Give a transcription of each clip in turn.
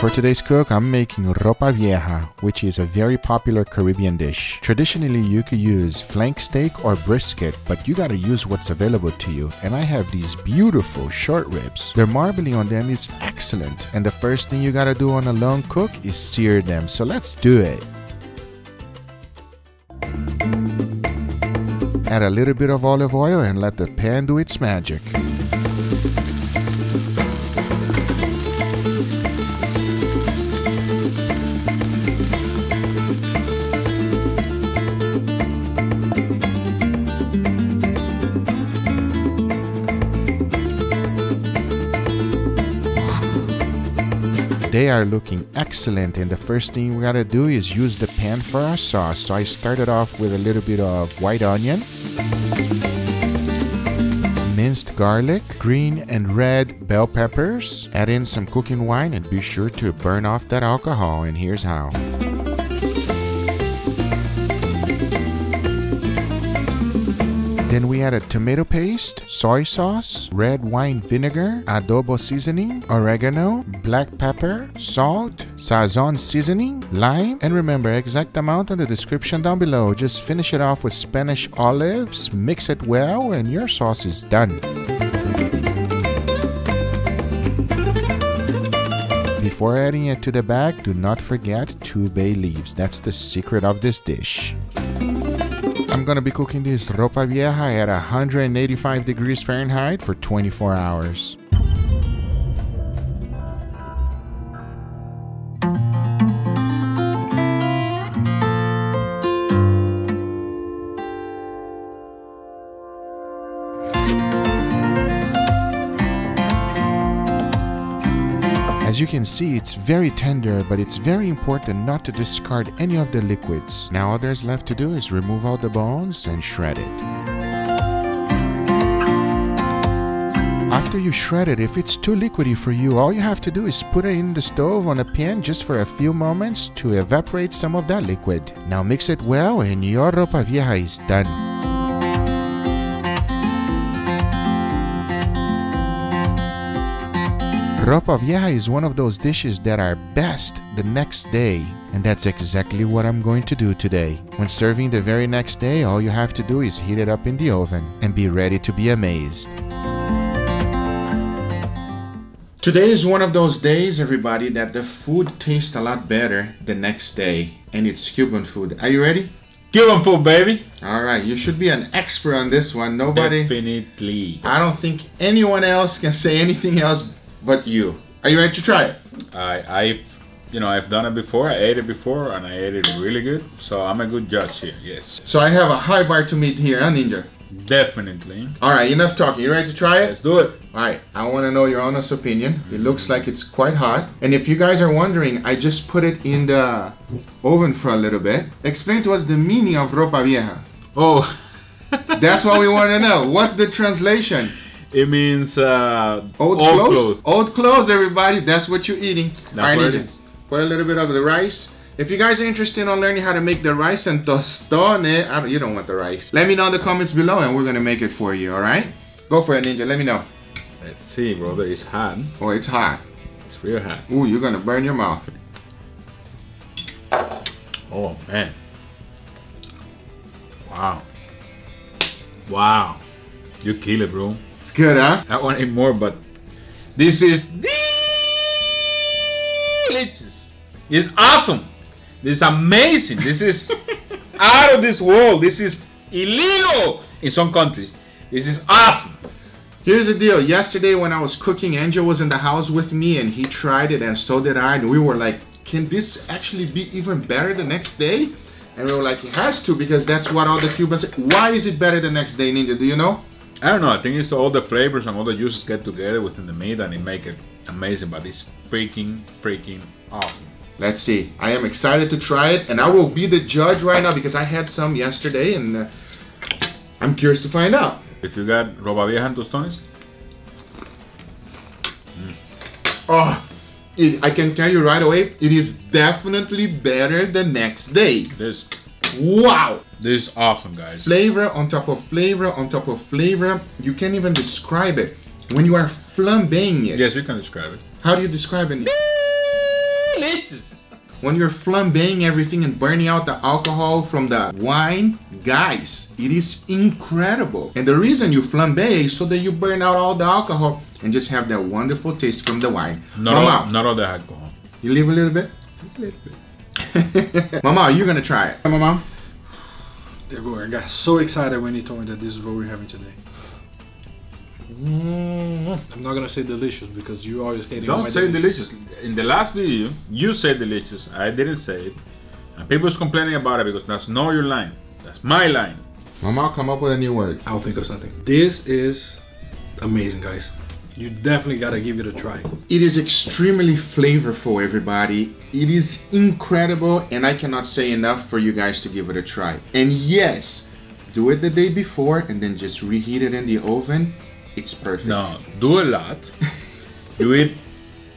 For today's cook, I'm making ropa vieja, which is a very popular Caribbean dish. Traditionally, you could use flank steak or brisket, but you gotta use what's available to you. And I have these beautiful short ribs. Their marbling on them is excellent. And the first thing you gotta do on a long cook is sear them. So let's do it. Add a little bit of olive oil and let the pan do its magic. They are looking excellent and the first thing we gotta do is use the pan for our sauce. So I started off with a little bit of white onion, minced garlic, green and red bell peppers, add in some cooking wine and be sure to burn off that alcohol and here's how. Then we added tomato paste, soy sauce, red wine vinegar, adobo seasoning, oregano, black pepper, salt, sazon seasoning, lime, and remember exact amount in the description down below. Just finish it off with Spanish olives, mix it well, and your sauce is done. Before adding it to the bag, do not forget two bay leaves. That's the secret of this dish. I'm gonna be cooking this ropa vieja at 185 degrees Fahrenheit for 24 hours. Can see, it's very tender, but it's very important not to discard any of the liquids. Now all there's left to do is remove all the bones and shred it. After you shred it, if it's too liquidy for you, all you have to do is put it in the stove on a pan just for a few moments to evaporate some of that liquid. Now mix it well and your ropa vieja is done. Ropa vieja is one of those dishes that are best the next day, and that's exactly what I'm going to do today. When serving the very next day, all you have to do is heat it up in the oven and be ready to be amazed. Today is one of those days, everybody, that the food tastes a lot better the next day, and it's Cuban food. Are you ready? Cuban food, baby. All right, you should be an expert on this one. Nobody, Definitely. I don't think anyone else can say anything else but you. Are you ready to try it? I, I've, you know, I've done it before. I ate it before, and I ate it really good. So I'm a good judge here. Yes, So I have a high bar to meet here, huh, Ninja? definitely. All right, enough talking. You ready to try it? Let's do it. All right, I want to know your honest opinion. It looks like it's quite hot. And if you guys are wondering, I just put it in the oven for a little bit. Explain to us the meaning of ropa vieja. Oh, That's what we want to know. What's the translation? It means uh, Old, clothes? Old clothes, everybody. That's what you're eating. That's All right, what it Ninja. Put a little bit of the rice. If you guys are interested on learning how to make the rice and tostone, I don't, you don't want the rice. Let me know in the comments below and we're going to make it for you, all right? Go for it, Ninja. Let me know. Let's see, brother. It's hot. Oh, it's hot. It's real hot. Ooh, you're going to burn your mouth. Oh man. Wow. Wow. You kill it, bro. Good, huh? I want to eat more, but this is delicious. It's awesome. This is amazing. This is out of this world. This is illegal in some countries. This is awesome. Here's the deal. Yesterday when I was cooking, Angel was in the house with me and he tried it and so did I. And we were like, can this actually be even better the next day? And we were like, it has to because that's what all the Cubans say. Why is it better the next day, Ninja? Do you know? I don't know. I think it's all the flavors and all the juices get together within the meat and it make it amazing. But it's freaking, freaking awesome. Let's see. I am excited to try it and I will be the judge right now because I had some yesterday and uh, I'm curious to find out. If you got ropa vieja and tostones, Oh, it, I can tell you right away, it is definitely better the next day. this Wow! this is awesome, guys. Flavor on top of flavor on top of flavor. You can't even describe it. When you are flambeing it, Yes, we can describe it. how do you describe it? delicious. When you're flambeing everything and burning out the alcohol from the wine, guys, it is incredible. And the reason you flambe is so that you burn out all the alcohol and just have that wonderful taste from the wine. Not Mama, all, not all the alcohol. you leave a little bit? A little bit. Mama, are you're gonna try it. Mama? I got so excited when you told me that this is what we're having today. Mm, I'm not gonna say delicious because you always hating on Don't my say delicious. In the last video, you said delicious. I didn't say it. And people's complaining about it because that's not your line. That's my line. Mama, come up with a new word. I'll think of something. This is amazing, guys. You definitely gotta give it a try. It is extremely flavorful, everybody. It is incredible, and I cannot say enough for you guys to give it a try. And yes, do it the day before and then just reheat it in the oven. It's perfect. No, do a lot. do it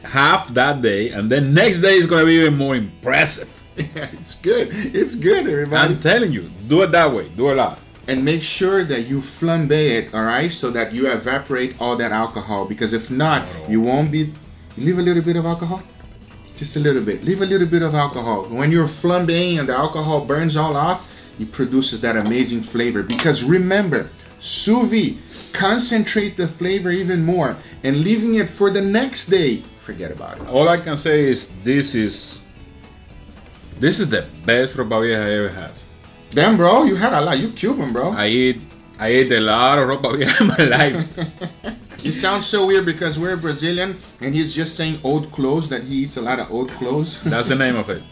half that day, and then next day is gonna be even more impressive. Yeah, it's good. It's good, everybody. I'm telling you, do it that way. Do a lot. And make sure that you flambe it, all right, so that you evaporate all that alcohol. Because if not, you won't be. Leave a little bit of alcohol, just a little bit. Leave a little bit of alcohol. When you're flambeing and the alcohol burns all off, it produces that amazing flavor. Because remember, sous vide, concentrate the flavor even more, and leaving it for the next day. Forget about it. All I can say is this is this is the best ropa vieja I ever had. Damn, bro, you had a lot. You Cuban, bro. I eat I ate a lot of ropa vieja in my life. It sounds so weird because we're Brazilian and he's just saying old clothes that he eats a lot of old clothes. That's the name of it.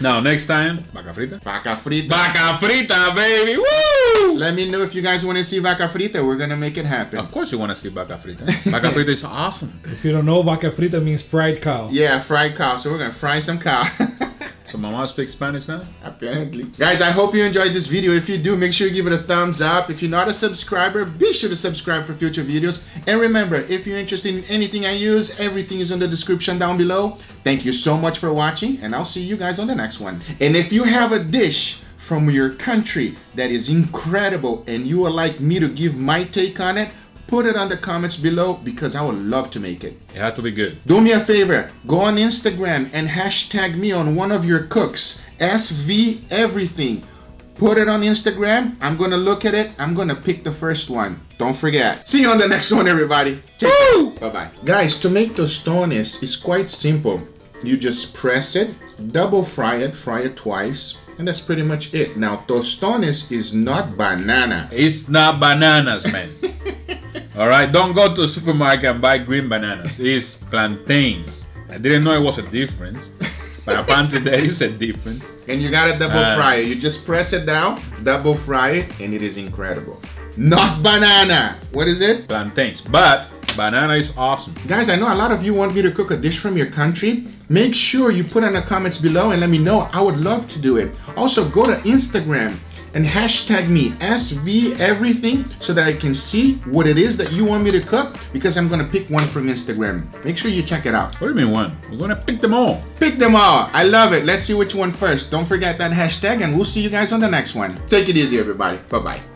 Now next time, vaca frita. Vaca frita. Vaca frita, baby! Woo! Let me know if you guys want to see vaca frita. We're gonna make it happen. Of course you want to see vaca frita. Vaca frita is awesome. If you don't know, vaca frita means fried cow. Yeah, fried cow. So we're gonna fry some cow. So my mom speaks Spanish now? Apparently. Guys, I hope you enjoyed this video. If you do, make sure you give it a thumbs up. If you're not a subscriber, be sure to subscribe for future videos. And remember, if you're interested in anything I use, everything is in the description down below. Thank you so much for watching, and I'll see you guys on the next one. And if you have a dish from your country that is incredible and you would like me to give my take on it, put it on the comments below because I would love to make it. It had to be good. Do me a favor, go on Instagram and hashtag me on one of your cooks, SV everything. Put it on Instagram. I'm gonna look at it. I'm gonna pick the first one. Don't forget. See you on the next one, everybody. Bye bye. Guys, to make tostones is quite simple. You just press it, double fry it, fry it twice, and that's pretty much it. Now, tostones is not banana. It's not bananas, man. All right, don't go to the supermarket and buy green bananas. It's plantains. I didn't know it was a difference, but apparently there is a difference. And you gotta double Uh, fry it. You just press it down, double fry it, and it is incredible. Not banana. What is it? Plantains, but banana is awesome. Guys, I know a lot of you want me to cook a dish from your country. Make sure you put in the comments below and let me know. I would love to do it. Also, go to Instagram and hashtag me SV everything so that I can see what it is that you want me to cook because I'm gonna pick one from Instagram. Make sure you check it out. What do you mean one? We're gonna pick them all. Pick them all. I love it. Let's see which one first. Don't forget that hashtag and we'll see you guys on the next one. Take it easy, everybody. Bye-bye.